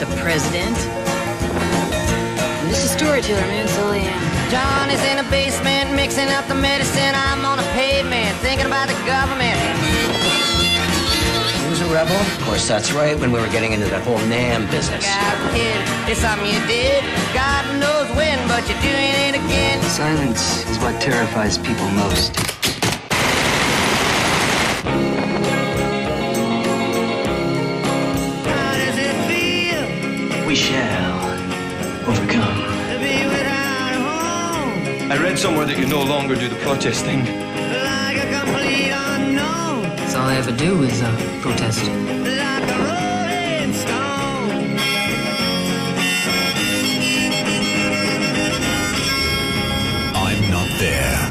the president. I'm just a storyteller, man, so I am. John is in the basement mixing up the medicine. I'm on the pavement thinking about the government. Was a rebel? Of course, that's right, when we were getting into that whole NAM business. God, kid, it's something you did. God knows when, but you're doing it again. Silence is what terrifies people most. We shall overcome. to be without home? I read somewhere that you no longer do the protest thing. Like a complete unknown, That's all I ever do is uh, protest. like a rolling stone. I'm Not There.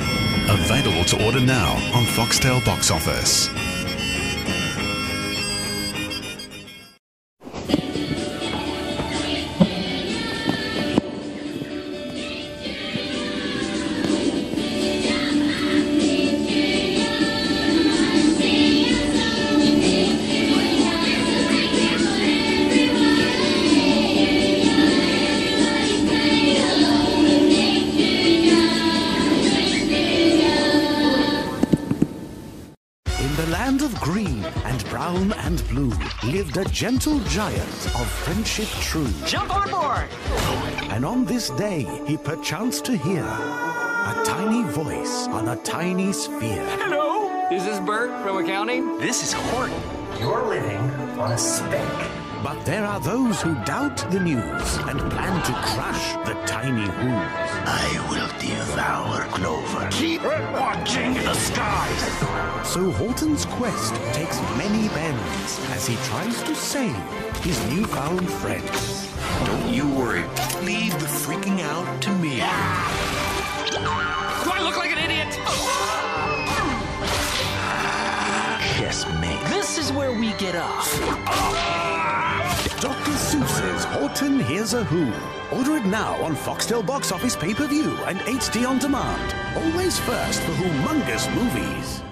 Available to order now on Foxtel Box Office. Of green and brown and blue lived a gentle giant of friendship true. Jump on board! And on this day he perchanced to hear a tiny voice on a tiny sphere. Hello, is this Bert from accounting? This is Horton. You're living on a speck. But there are those who doubt the news and plan to crush the tiny Whos. I will devour Clover. Keep watching the skies. So Horton's quest takes many bends as he tries to save his newfound friends. Don't you worry. Leave the freaking out to me. Do I look like an idiot? Kiss me. This is where we get off. Seuss's Horton Hears a Who. Order it now on Foxtel Box Office pay-per-view and HD on demand. Always first for humongous movies.